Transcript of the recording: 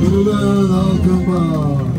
Durulan Halkan Bağ